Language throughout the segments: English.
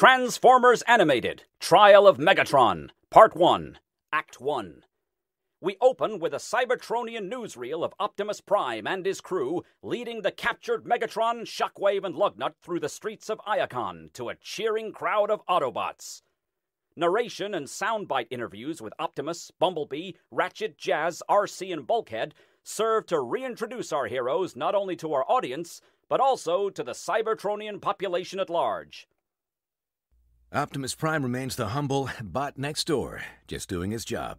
Transformers Animated Trial of Megatron, Part 1, Act 1. We open with a Cybertronian newsreel of Optimus Prime and his crew leading the captured Megatron, Shockwave, and Lugnut through the streets of Iacon to a cheering crowd of Autobots. Narration and soundbite interviews with Optimus, Bumblebee, Ratchet, Jazz, Arcee, and Bulkhead serve to reintroduce our heroes not only to our audience, but also to the Cybertronian population at large. Optimus Prime remains the humble bot next door, just doing his job.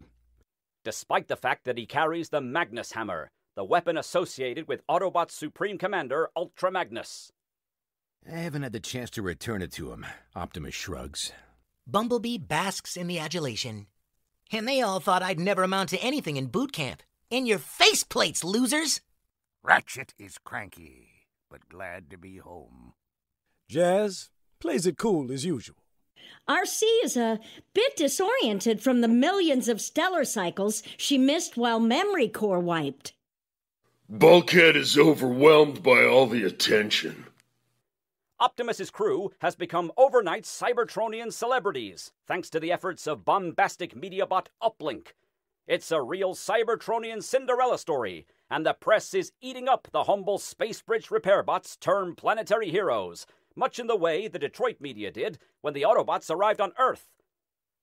Despite the fact that he carries the Magnus Hammer, the weapon associated with Autobot's Supreme Commander, Ultra Magnus. I haven't had the chance to return it to him, Optimus shrugs. Bumblebee basks in the adulation. And they all thought I'd never amount to anything in boot camp. In your face plates, losers! Ratchet is cranky, but glad to be home. Jazz plays it cool as usual. Arcee is a bit disoriented from the millions of stellar cycles she missed while memory core wiped. Bulkhead is overwhelmed by all the attention. Optimus's crew has become overnight Cybertronian celebrities thanks to the efforts of bombastic media bot Uplink. It's a real Cybertronian Cinderella story, and the press is eating up the humble space bridge repair bots turned planetary heroes much in the way the Detroit media did when the Autobots arrived on Earth.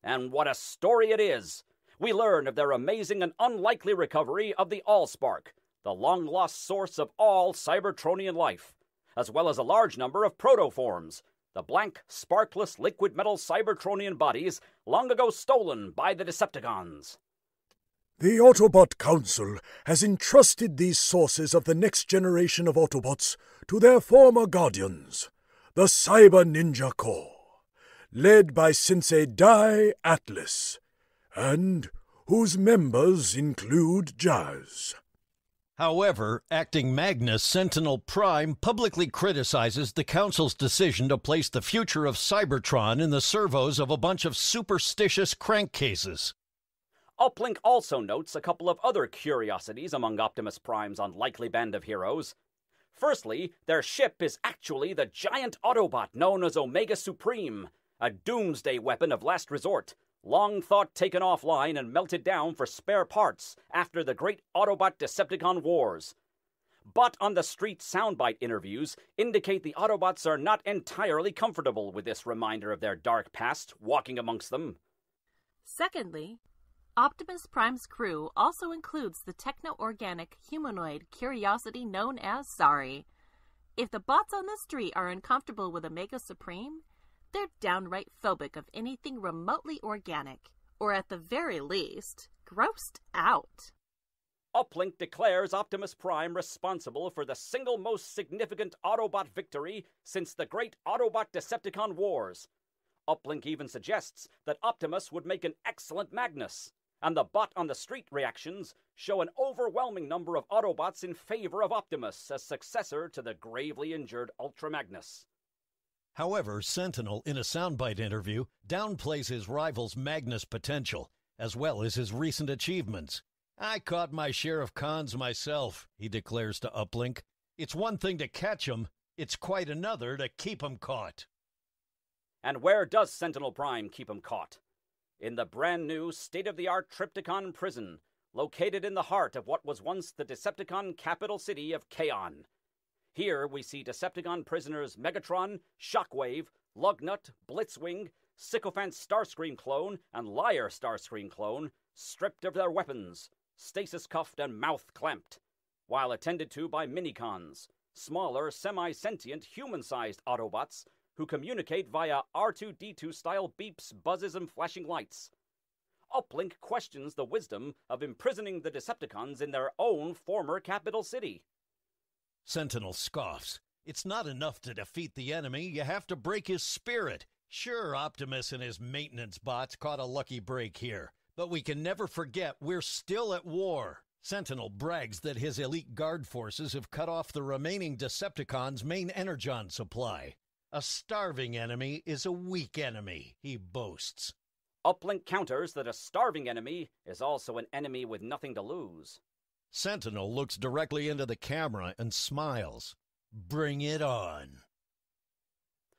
And what a story it is! We learn of their amazing and unlikely recovery of the Allspark, the long lost source of all Cybertronian life, as well as a large number of protoforms, the blank, sparkless liquid metal Cybertronian bodies long ago stolen by the Decepticons. The Autobot Council has entrusted these sources of the next generation of Autobots to their former guardians, the Cyber Ninja Corps, led by Sensei Dai Atlas, and whose members include Jazz. However, acting Magnus Sentinel Prime publicly criticizes the Council's decision to place the future of Cybertron in the servos of a bunch of superstitious crankcases. Uplink also notes a couple of other curiosities among Optimus Prime's unlikely band of heroes. Firstly, their ship is actually the giant Autobot known as Omega Supreme, a doomsday weapon of last resort, long thought taken offline and melted down for spare parts after the great Autobot Decepticon wars. But on the street soundbite interviews indicate the Autobots are not entirely comfortable with this reminder of their dark past walking amongst them. Secondly, Optimus Prime's crew also includes the techno organic humanoid curiosity known as Sari. If the bots on the street are uncomfortable with Omega Supreme, they're downright phobic of anything remotely organic, or at the very least, grossed out. Uplink declares Optimus Prime responsible for the single most significant Autobot victory since the great Autobot Decepticon Wars. Uplink even suggests that Optimus would make an excellent Magnus and the bot on the street reactions show an overwhelming number of Autobots in favor of Optimus as successor to the gravely injured Ultra Magnus. However, Sentinel, in a soundbite interview, downplays his rival's Magnus potential, as well as his recent achievements. I caught my share of cons myself, he declares to Uplink. It's one thing to catch 'em; it's quite another to keep 'em caught. And where does Sentinel Prime keep 'em caught? In the brand new state of the art Trypticon prison, located in the heart of what was once the Decepticon capital city of Kaon. Here we see Decepticon prisoners Megatron, Shockwave, Lugnut, Blitzwing, Sycophant Starscream clone, and Liar Starscream clone stripped of their weapons, stasis cuffed and mouth clamped, while attended to by minicons, smaller, semi sentient, human sized Autobots who communicate via R2D2 style beeps, buzzes, and flashing lights. Uplink questions the wisdom of imprisoning the Decepticons in their own former capital city. Sentinel scoffs. It's not enough to defeat the enemy, you have to break his spirit. Sure, Optimus and his maintenance bots caught a lucky break here, but we can never forget we're still at war. Sentinel brags that his elite guard forces have cut off the remaining Decepticons' main energon supply. A starving enemy is a weak enemy, he boasts. Uplink counters that a starving enemy is also an enemy with nothing to lose. Sentinel looks directly into the camera and smiles. Bring it on.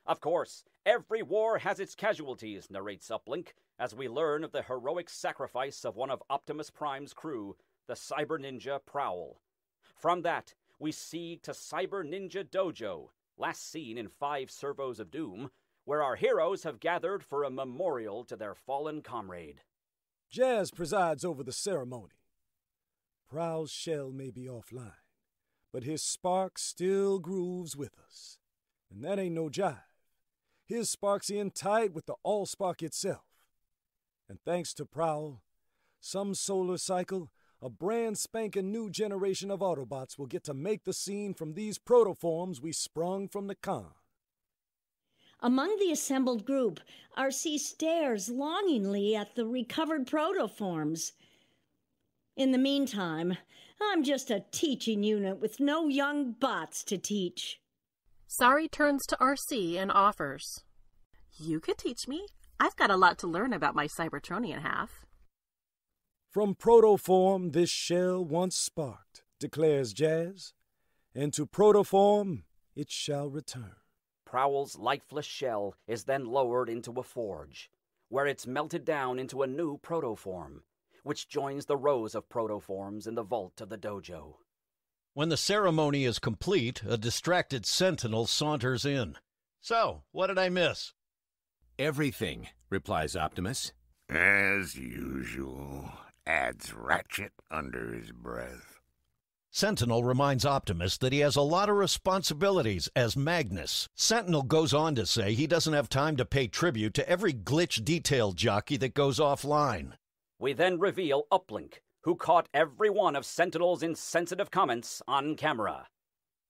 Of course, every war has its casualties, narrates Uplink, as we learn of the heroic sacrifice of one of Optimus Prime's crew, the Cyber Ninja Prowl. From that, we see to Cyber Ninja Dojo, last seen in Five Servos of Doom, where our heroes have gathered for a memorial to their fallen comrade. Jazz presides over the ceremony. Prowl's shell may be offline, but his spark still grooves with us. And that ain't no jive. His spark's in tight with the all spark itself. And thanks to Prowl, some solar cycle, a brand spanking new generation of Autobots will get to make the scene from these protoforms we sprung from the con. Among the assembled group, Arcee stares longingly at the recovered protoforms. In the meantime, I'm just a teaching unit with no young bots to teach. Sari turns to Arcee and offers. You could teach me. I've got a lot to learn about my Cybertronian half. From protoform this shell once sparked, declares Jazz, and to protoform it shall return. Prowl's lifeless shell is then lowered into a forge, where it's melted down into a new protoform, which joins the rows of protoforms in the vault of the dojo. When the ceremony is complete, a distracted sentinel saunters in. So, what did I miss? Everything, replies Optimus. As usual, adds Ratchet under his breath. Sentinel reminds Optimus that he has a lot of responsibilities as Magnus. Sentinel goes on to say he doesn't have time to pay tribute to every glitch detail jockey that goes offline. We then reveal Uplink, who caught every one of Sentinel's insensitive comments on camera.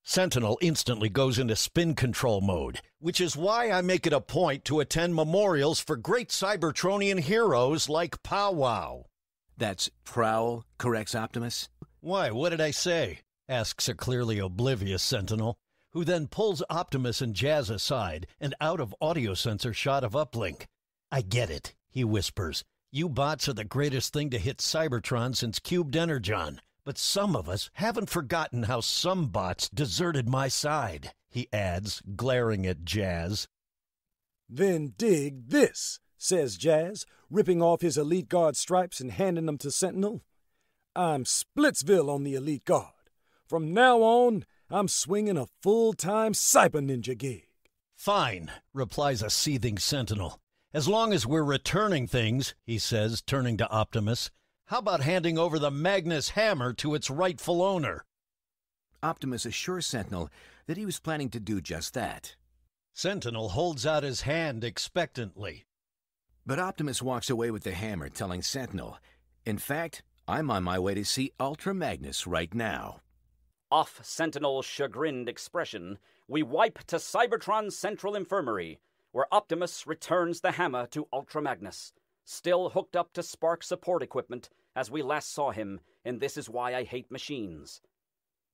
Sentinel instantly goes into spin control mode, which is why I make it a point to attend memorials for great Cybertronian heroes like Powwow. That's Prowl, corrects Optimus. Why, what did I say? asks a clearly oblivious Sentinel, who then pulls Optimus and Jazz aside and out of audio sensor shot of Uplink. I get it, he whispers. You bots are the greatest thing to hit Cybertron since Cubed Energon. But some of us haven't forgotten how some bots deserted my side, he adds, glaring at Jazz. Then dig this, says Jazz, ripping off his Elite Guard stripes and handing them to Sentinel. I'm Splitsville on the Elite Guard. From now on, I'm swinging a full time Cyber Ninja gig. Fine, replies a seething Sentinel. As long as we're returning things, he says, turning to Optimus, how about handing over the Magnus hammer to its rightful owner? Optimus assures Sentinel that he was planning to do just that. Sentinel holds out his hand expectantly. But Optimus walks away with the hammer, telling Sentinel, In fact, I'm on my way to see Ultra Magnus right now. Off Sentinel's chagrined expression, we wipe to Cybertron's Central Infirmary, where Optimus returns the hammer to Ultra Magnus, still hooked up to Spark support equipment as we last saw him in This Is Why I Hate Machines.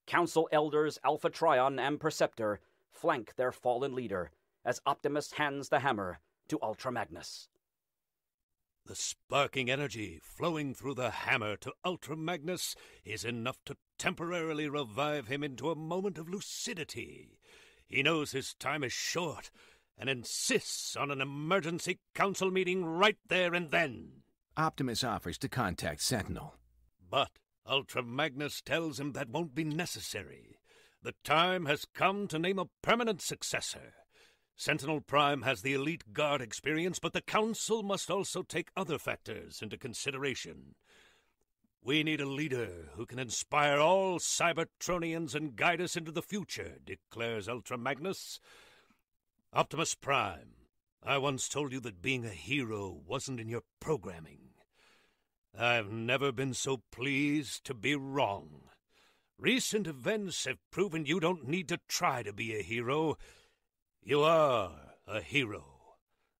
Council elders Alpha Trion and Perceptor flank their fallen leader as Optimus hands the hammer to Ultra Magnus. The sparking energy flowing through the hammer to Ultra Magnus is enough to temporarily revive him into a moment of lucidity. He knows his time is short and insists on an emergency council meeting right there and then. Optimus offers to contact Sentinel. But Ultra Magnus tells him that won't be necessary. The time has come to name a permanent successor. Sentinel Prime has the elite guard experience, but the Council must also take other factors into consideration. We need a leader who can inspire all Cybertronians and guide us into the future, declares Ultra Magnus. Optimus Prime, I once told you that being a hero wasn't in your programming. I've never been so pleased to be wrong. Recent events have proven you don't need to try to be a hero. You are a hero.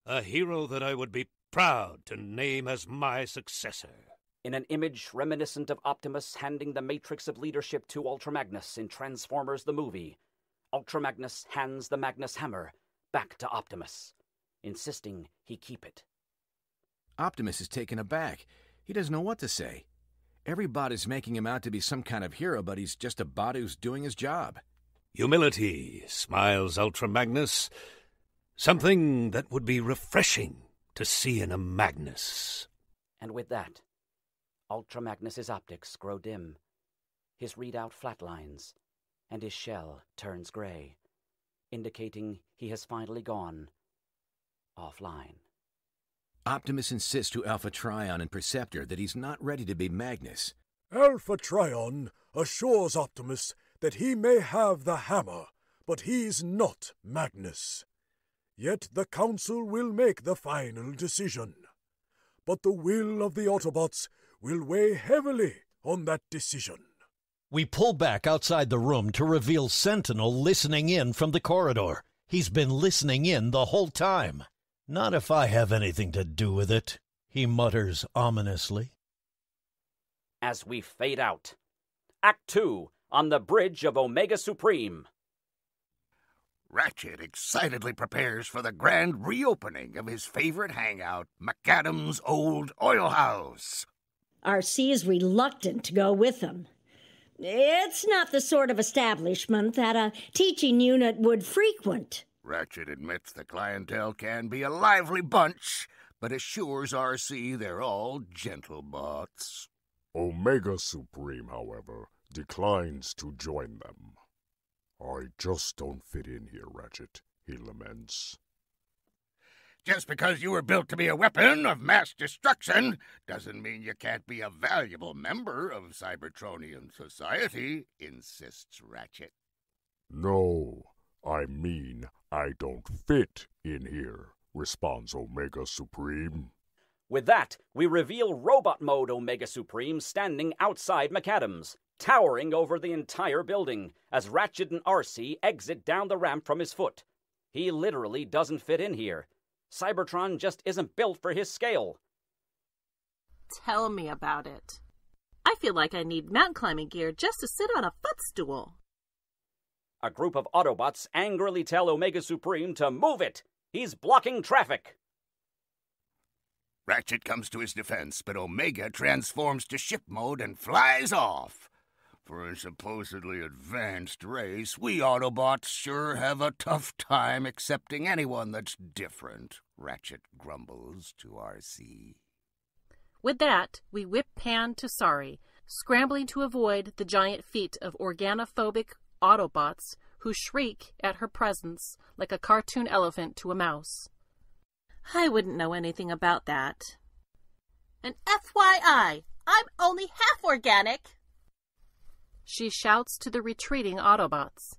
A hero that I would be proud to name as my successor. In an image reminiscent of Optimus handing the Matrix of Leadership to Ultra Magnus in Transformers the movie, Ultra Magnus hands the Magnus Hammer back to Optimus, insisting he keep it. Optimus is taken aback. He doesn't know what to say. Everybody's making him out to be some kind of hero, but he's just a bot who's doing his job. Humility, smiles Ultra Magnus. Something that would be refreshing to see in a Magnus. And with that, Ultra Magnus's optics grow dim, his readout flatlines, and his shell turns gray, indicating he has finally gone offline. Optimus insists to Alpha Trion and Perceptor that he's not ready to be Magnus. Alpha Trion assures Optimus that he may have the hammer, but he's not Magnus. Yet the Council will make the final decision. But the will of the Autobots will weigh heavily on that decision. We pull back outside the room to reveal Sentinel listening in from the corridor. He's been listening in the whole time. Not if I have anything to do with it, he mutters ominously. As we fade out, Act 2 on the bridge of Omega Supreme. Ratchet excitedly prepares for the grand reopening of his favorite hangout, Maccadam's old oil house. Arcee is reluctant to go with him. It's not the sort of establishment that a teaching unit would frequent. Ratchet admits the clientele can be a lively bunch, but assures Arcee they're all gentle bots. Omega Supreme, however, declines to join them. I just don't fit in here, Ratchet, he laments. Just because you were built to be a weapon of mass destruction doesn't mean you can't be a valuable member of Cybertronian society, insists Ratchet. No, I mean I don't fit in here, responds Omega Supreme. With that, we reveal Robot Mode Omega Supreme standing outside Maccadam's, towering over the entire building as Ratchet and Arcee exit down the ramp from his foot. He literally doesn't fit in here. Cybertron just isn't built for his scale. Tell me about it. I feel like I need mountain climbing gear just to sit on a footstool. A group of Autobots angrily tell Omega Supreme to move it. He's blocking traffic. Ratchet comes to his defense, but Omega transforms to ship mode and flies off. For a supposedly advanced race, we Autobots sure have a tough time accepting anyone that's different, Ratchet grumbles to Arcee. With that, we whip pan to Sari, scrambling to avoid the giant feet of organophobic Autobots who shriek at her presence like a cartoon elephant to a mouse. I wouldn't know anything about that. And FYI, I'm only half organic. She shouts to the retreating Autobots.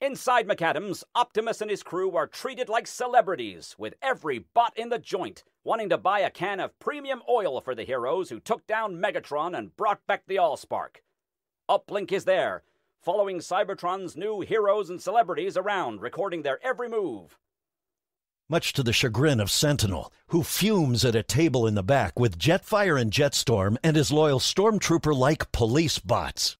Inside Maccadam's, Optimus and his crew are treated like celebrities, with every bot in the joint wanting to buy a can of premium oil for the heroes who took down Megatron and brought back the Allspark. Uplink is there, following Cybertron's new heroes and celebrities around, recording their every move. Much to the chagrin of Sentinel, who fumes at a table in the back with Jetfire and Jetstorm and his loyal stormtrooper like police bots.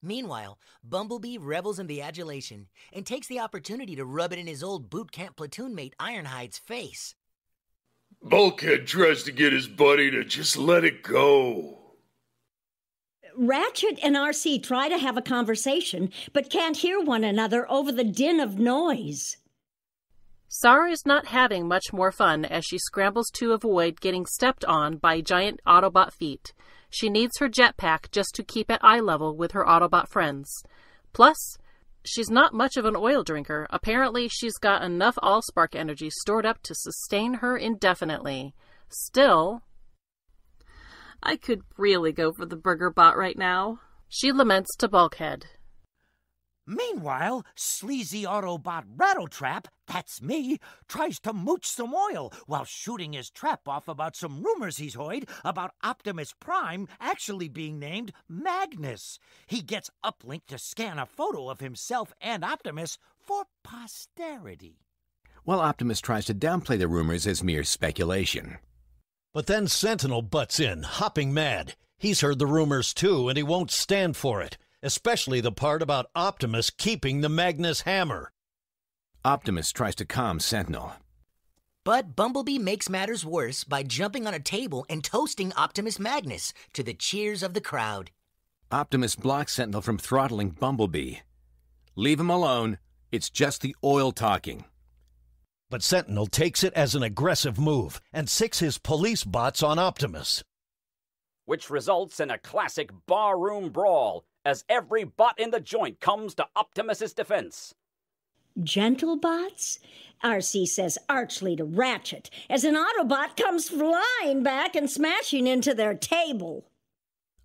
Meanwhile, Bumblebee revels in the adulation and takes the opportunity to rub it in his old boot camp platoon mate Ironhide's face. Bulkhead tries to get his buddy to just let it go. Ratchet and Arcee try to have a conversation, but can't hear one another over the din of noise. Sari is not having much more fun as she scrambles to avoid getting stepped on by giant Autobot feet. She needs her jetpack just to keep at eye level with her Autobot friends. Plus, she's not much of an oil drinker. Apparently, she's got enough Allspark energy stored up to sustain her indefinitely. Still, I could really go for the burger bot right now. She laments to Bulkhead. Meanwhile, sleazy Autobot Rattletrap, that's me, tries to mooch some oil while shooting his trap off about some rumors he's heard about Optimus Prime actually being named Magnus. He gets Uplink to scan a photo of himself and Optimus for posterity. While Optimus tries to downplay the rumors as mere speculation. But then Sentinel butts in, hopping mad. He's heard the rumors too, and he won't stand for it especially the part about Optimus keeping the Magnus hammer. Optimus tries to calm Sentinel. But Bumblebee makes matters worse by jumping on a table and toasting Optimus Magnus to the cheers of the crowd. Optimus blocks Sentinel from throttling Bumblebee. Leave him alone. It's just the oil talking. But Sentinel takes it as an aggressive move and sicks his police bots on Optimus. Which results in a classic barroom brawl as every bot in the joint comes to Optimus's defense. Gentle bots? Arcee says archly to Ratchet as an Autobot comes flying back and smashing into their table.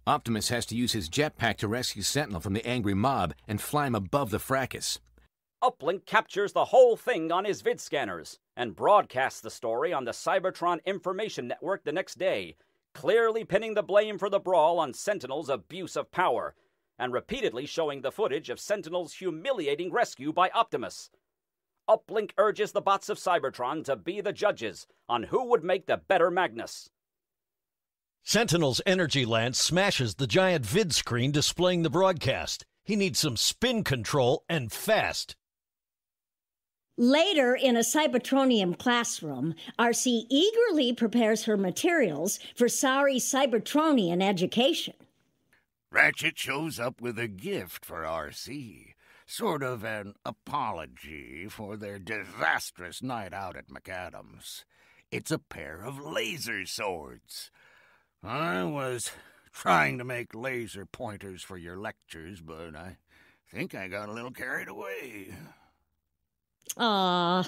Optimus has to use his jetpack to rescue Sentinel from the angry mob and fly him above the fracas. Uplink captures the whole thing on his vid scanners and broadcasts the story on the Cybertron Information Network the next day, clearly pinning the blame for the brawl on Sentinel's abuse of power, and repeatedly showing the footage of Sentinel's humiliating rescue by Optimus. Uplink urges the bots of Cybertron to be the judges on who would make the better Magnus. Sentinel's energy lance smashes the giant vid screen displaying the broadcast. He needs some spin control and fast. Later, in a Cybertronium classroom, Arcee eagerly prepares her materials for sorry Cybertronian education. Ratchet shows up with a gift for Arcee, sort of an apology for their disastrous night out at Maccadam's. It's a pair of laser swords. I was trying to make laser pointers for your lectures, but I think I got a little carried away. Ah,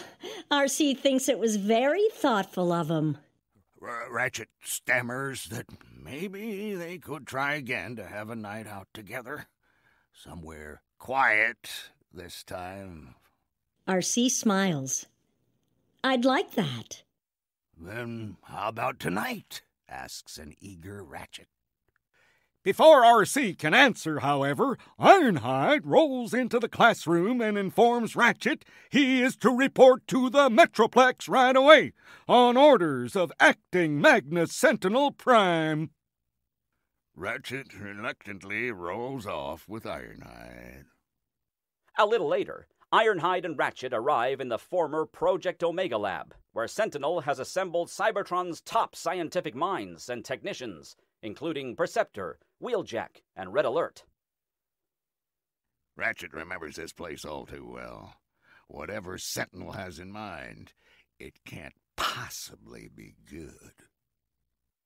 Arcee thinks it was very thoughtful of him. Ratchet stammers that maybe they could try again to have a night out together. Somewhere quiet this time. Arcee smiles. I'd like that. Then how about tonight? asks an eager Ratchet. Before Arcee can answer, however, Ironhide rolls into the classroom and informs Ratchet he is to report to the Metroplex right away on orders of acting Magnus Sentinel Prime. Ratchet reluctantly rolls off with Ironhide. A little later, Ironhide and Ratchet arrive in the former Project Omega lab, where Sentinel has assembled Cybertron's top scientific minds and technicians, including Perceptor, Wheeljack, and Red Alert. Ratchet remembers this place all too well. Whatever Sentinel has in mind, it can't possibly be good.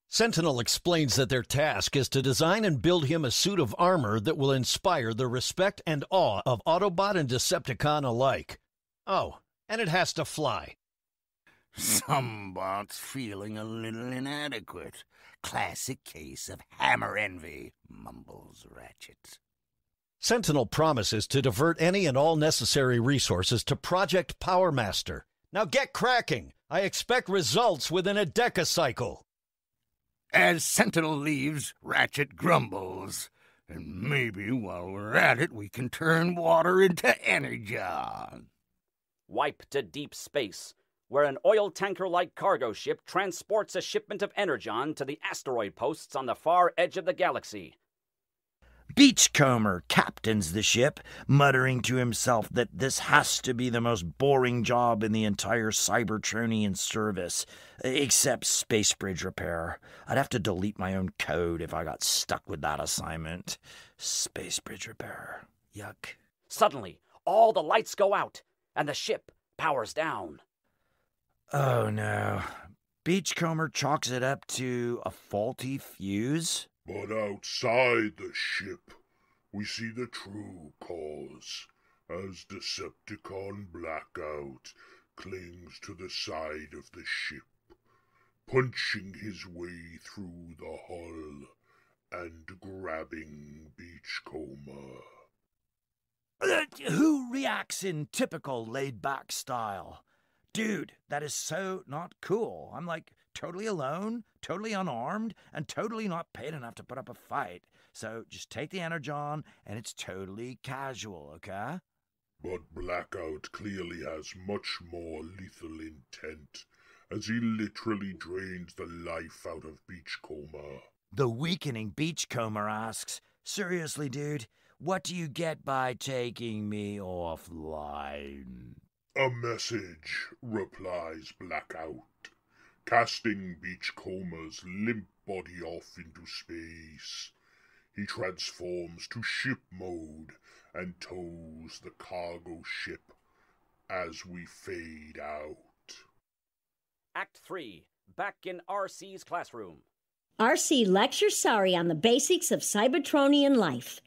Sentinel explains that their task is to design and build him a suit of armor that will inspire the respect and awe of Autobot and Decepticon alike. Oh, and it has to fly. Some bots feeling a little inadequate. Classic case of hammer envy, mumbles Ratchet. Sentinel promises to divert any and all necessary resources to Project Powermaster. Now get cracking! I expect results within a decacycle. As Sentinel leaves, Ratchet grumbles. And maybe while we're at it, we can turn water into energon. Wipe to deep space, where an oil tanker like cargo ship transports a shipment of energon to the asteroid posts on the far edge of the galaxy. Beachcomber captains the ship, muttering to himself that this has to be the most boring job in the entire Cybertronian service, except space bridge repair. I'd have to delete my own code if I got stuck with that assignment. Space bridge repair. Yuck. Suddenly, all the lights go out, and the ship powers down. Oh no. Beachcomber chalks it up to a faulty fuse? But outside the ship, we see the true cause as Decepticon Blackout clings to the side of the ship, punching his way through the hull and grabbing Beachcomber. Uh, who reacts in typical laid back style? Dude, that is so not cool. I'm like totally alone, totally unarmed, and totally not paid enough to put up a fight. So just take the energon, and it's totally casual, okay? But Blackout clearly has much more lethal intent, as he literally drains the life out of Beachcomber. The weakening Beachcomber asks, Seriously, dude, what do you get by taking me offline? A message, replies Blackout, casting Beachcomber's limp body off into space. He transforms to ship mode and tows the cargo ship as we fade out. Act 3 Back in Arcee's classroom. Arcee lectures Sari on the basics of Cybertronian life.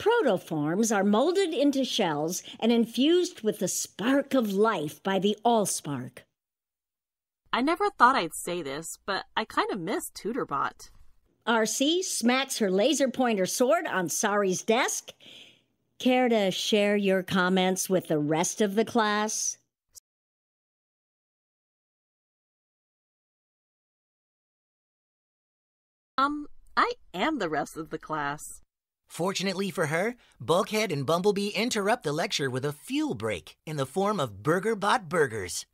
Protoforms are molded into shells and infused with the spark of life by the Allspark. I never thought I'd say this, but I kind of miss Tutorbot. Arcee smacks her laser pointer sword on Sari's desk. Care to share your comments with the rest of the class? Um, I am the rest of the class. Fortunately for her, Bulkhead and Bumblebee interrupt the lecture with a fuel break in the form of BurgerBot burgers.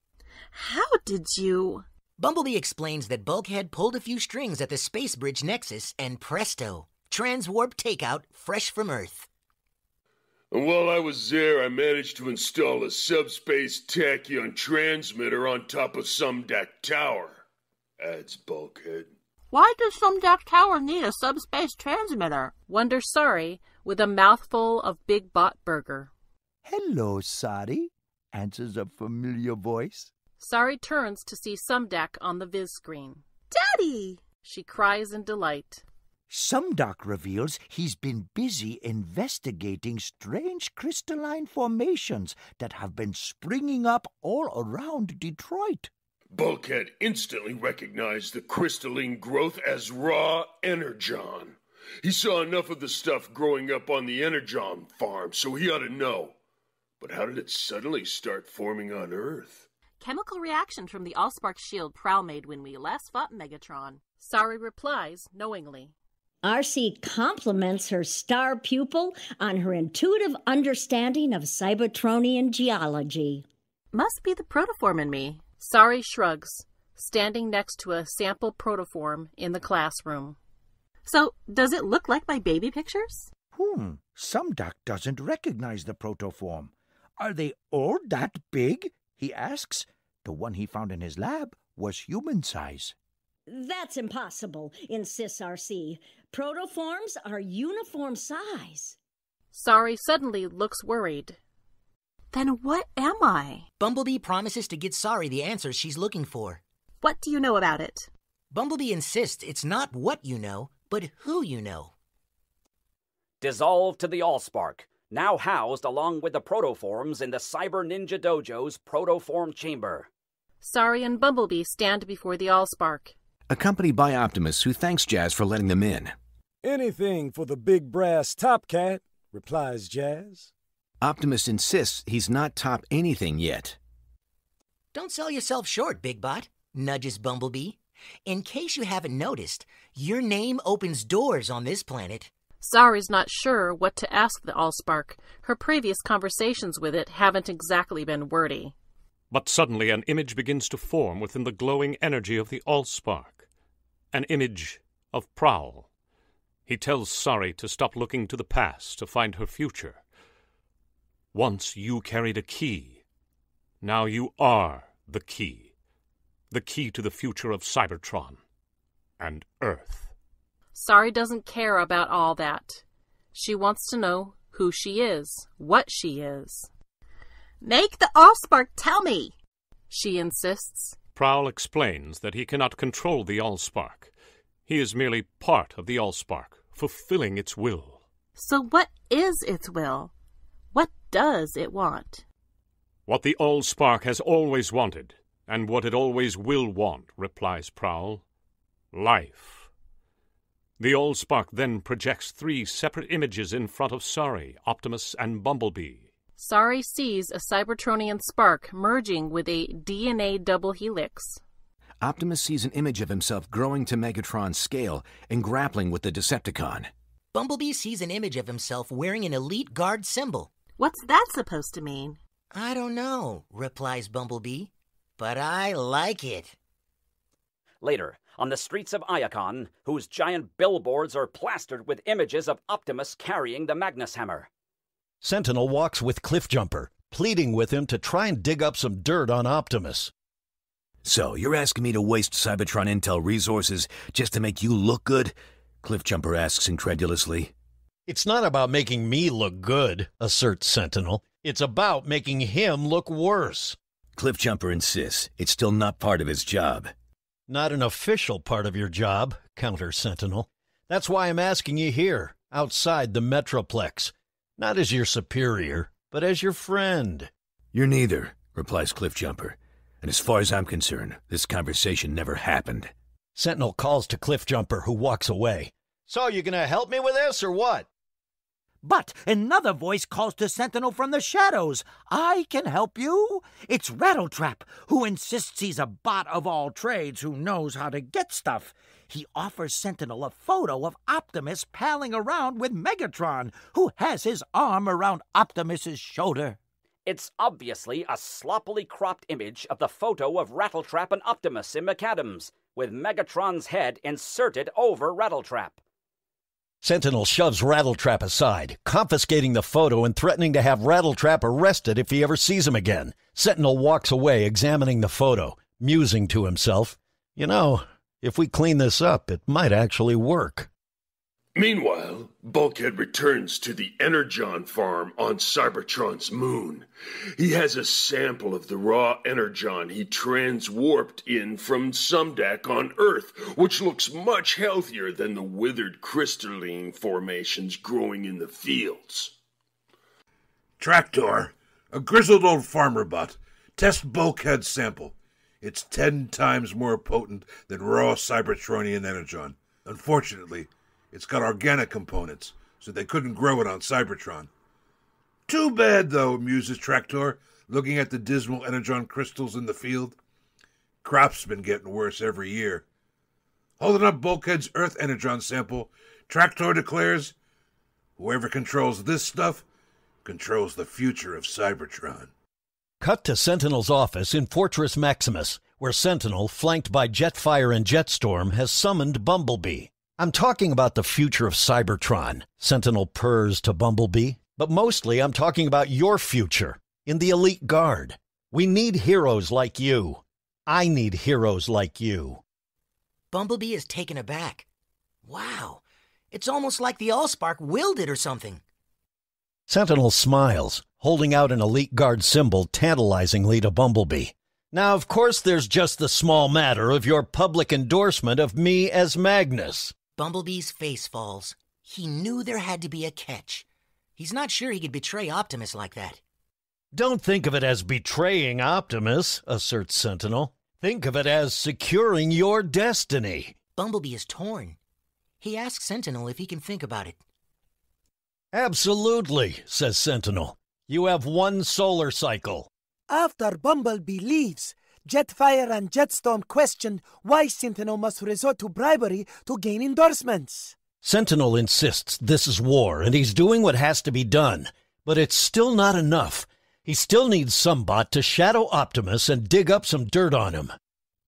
How did you? Bumblebee explains that Bulkhead pulled a few strings at the Space Bridge Nexus, and presto, transwarp takeout fresh from Earth. And while I was there, I managed to install a subspace tachyon transmitter on top of Sumdac Tower. Adds Bulkhead. Why does Sumdac Tower need a subspace transmitter? Wonders Sari with a mouthful of Big Bot Burger. Hello, Sari, answers a familiar voice. Sari turns to see Sumdac on the viz screen. Daddy! She cries in delight. Sumdac reveals he's been busy investigating strange crystalline formations that have been springing up all around Detroit. Bulkhead instantly recognized the crystalline growth as raw energon. He saw enough of the stuff growing up on the energon farm, so he ought to know. But how did it suddenly start forming on Earth? Chemical reaction from the Allspark shield Prowl made when we last fought Megatron. Sari replies knowingly. Arcee compliments her star pupil on her intuitive understanding of Cybertronian geology. Must be the protoform in me. Sari shrugs, standing next to a sample protoform in the classroom. So, does it look like my baby pictures? Hmm, Sumdac doesn't recognize the protoform. Are they all that big? He asks. The one he found in his lab was human size. That's impossible, insists Arcee. Protoforms are uniform size. Sari suddenly looks worried. Then what am I? Bumblebee promises to get Sari the answers she's looking for. What do you know about it? Bumblebee insists it's not what you know, but who you know. Dissolved to the Allspark, now housed along with the protoforms in the Cyber Ninja Dojo's protoform chamber. Sari and Bumblebee stand before the Allspark. Accompanied by Optimus, who thanks Jazz for letting them in. Anything for the big brass top cat, replies Jazz. Optimus insists he's not top anything yet. Don't sell yourself short, Big Bot, nudges Bumblebee. In case you haven't noticed, your name opens doors on this planet. Sari's not sure what to ask the Allspark. Her previous conversations with it haven't exactly been wordy. But suddenly an image begins to form within the glowing energy of the Allspark. An image of Prowl. He tells Sari to stop looking to the past to find her future. Once you carried a key. Now you are the key. The key to the future of Cybertron and Earth. Sari doesn't care about all that. She wants to know who she is, what she is. Make the Allspark tell me, she insists. Prowl explains that he cannot control the Allspark. He is merely part of the Allspark, fulfilling its will. So, what is its will? What does it want? What the Allspark has always wanted, and what it always will want, replies Prowl. Life. The Allspark then projects three separate images in front of Sari, Optimus, and Bumblebee. Sari sees a Cybertronian spark merging with a DNA double helix. Optimus sees an image of himself growing to Megatron's scale and grappling with the Decepticon. Bumblebee sees an image of himself wearing an Elite Guard symbol. What's that supposed to mean? I don't know, replies Bumblebee, but I like it. Later, on the streets of Iacon, whose giant billboards are plastered with images of Optimus carrying the Magnus Hammer. Sentinel walks with Cliffjumper, pleading with him to try and dig up some dirt on Optimus. So, you're asking me to waste Cybertron intel resources just to make you look good? Cliffjumper asks incredulously. It's not about making me look good, asserts Sentinel. It's about making him look worse. Cliffjumper insists it's still not part of his job. Not an official part of your job, counters Sentinel. That's why I'm asking you here, outside the Metroplex. Not as your superior, but as your friend. You're neither, replies Cliffjumper. And as far as I'm concerned, this conversation never happened. Sentinel calls to Cliffjumper, who walks away. So, you gonna help me with this, or what? But another voice calls to Sentinel from the shadows. I can help you. It's Rattletrap, who insists he's a bot of all trades who knows how to get stuff. He offers Sentinel a photo of Optimus palling around with Megatron, who has his arm around Optimus's shoulder. It's obviously a sloppily cropped image of the photo of Rattletrap and Optimus in Maccadam's, with Megatron's head inserted over Rattletrap. Sentinel shoves Rattletrap aside, confiscating the photo and threatening to have Rattletrap arrested if he ever sees him again. Sentinel walks away, examining the photo, musing to himself, You know, if we clean this up, it might actually work. Meanwhile, Bulkhead returns to the Energon farm on Cybertron's moon. He has a sample of the raw Energon he transwarped in from Sumdac on Earth, which looks much healthier than the withered crystalline formations growing in the fields. Tractor, a grizzled old farmer bot, test Bulkhead's sample. It's ten times more potent than raw Cybertronian Energon. Unfortunately, it's got organic components, so they couldn't grow it on Cybertron. Too bad, though, muses Tractor, looking at the dismal Energon crystals in the field. Crop's been getting worse every year. Holding up Bulkhead's Earth Energon sample, Tractor declares whoever controls this stuff controls the future of Cybertron. Cut to Sentinel's office in Fortress Maximus, where Sentinel, flanked by Jetfire and Jetstorm, has summoned Bumblebee. I'm talking about the future of Cybertron, Sentinel purrs to Bumblebee, but mostly I'm talking about your future in the Elite Guard. We need heroes like you. I need heroes like you. Bumblebee is taken aback. Wow, it's almost like the Allspark willed it or something. Sentinel smiles, holding out an Elite Guard symbol tantalizingly to Bumblebee. Now, of course, there's just the small matter of your public endorsement of me as Magnus. Bumblebee's face falls. He knew there had to be a catch. He's not sure he could betray Optimus like that. Don't think of it as betraying Optimus, asserts Sentinel. Think of it as securing your destiny. Bumblebee is torn. He asks Sentinel if he can think about it. Absolutely, says Sentinel. You have one solar cycle. After Bumblebee leaves, Jetfire and Jetstorm question why Sentinel must resort to bribery to gain endorsements. Sentinel insists this is war and he's doing what has to be done, but it's still not enough. He still needs some bot to shadow Optimus and dig up some dirt on him.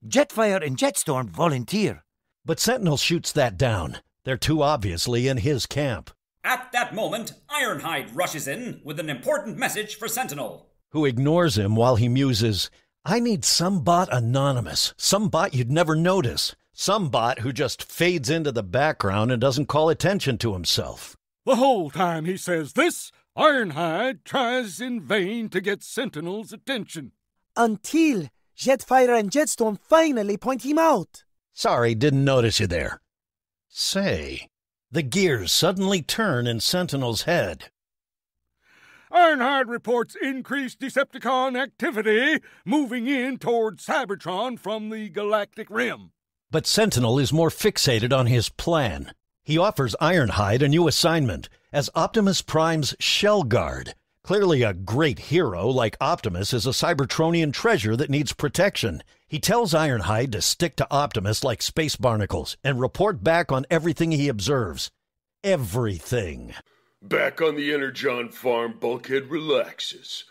Jetfire and Jetstorm volunteer. But Sentinel shoots that down. They're too obviously in his camp. At that moment, Ironhide rushes in with an important message for Sentinel. Who ignores him while he muses, I need some bot anonymous, some bot you'd never notice, some bot who just fades into the background and doesn't call attention to himself. The whole time he says this, Ironhide tries in vain to get Sentinel's attention. Until Jetfire and Jetstorm finally point him out. Sorry, didn't notice you there. Say, the gears suddenly turn in Sentinel's head. Ironhide reports increased Decepticon activity moving in toward Cybertron from the galactic rim. But Sentinel is more fixated on his plan. He offers Ironhide a new assignment as Optimus Prime's Shell Guard. Clearly, a great hero like Optimus is a Cybertronian treasure that needs protection. He tells Ironhide to stick to Optimus like space barnacles and report back on everything he observes. Everything. Back on the Energon farm, Bulkhead relaxes,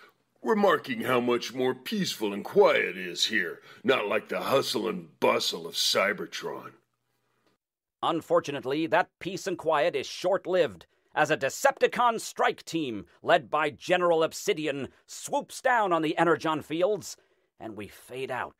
remarking how much more peaceful and quiet it is here, not like the hustle and bustle of Cybertron. Unfortunately, that peace and quiet is short lived as a Decepticon strike team, led by General Obsidian, swoops down on the Energon fields, and we fade out.